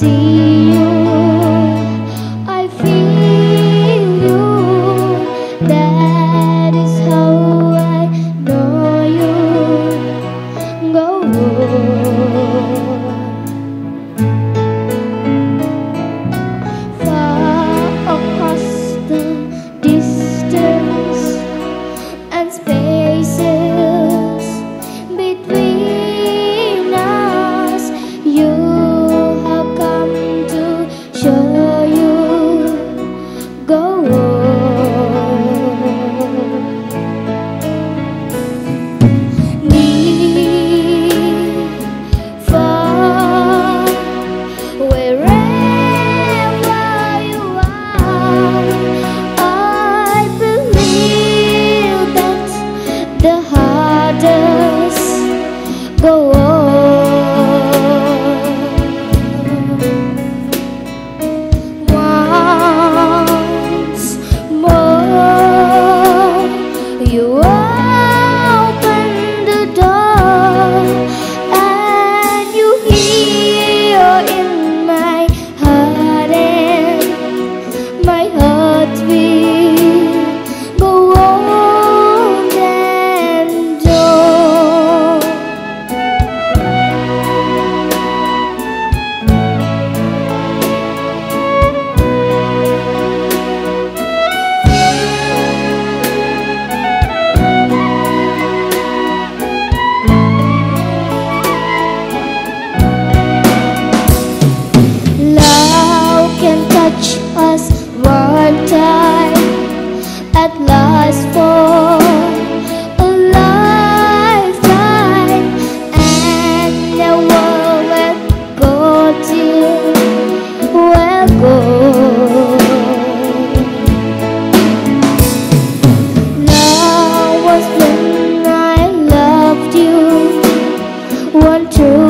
see. to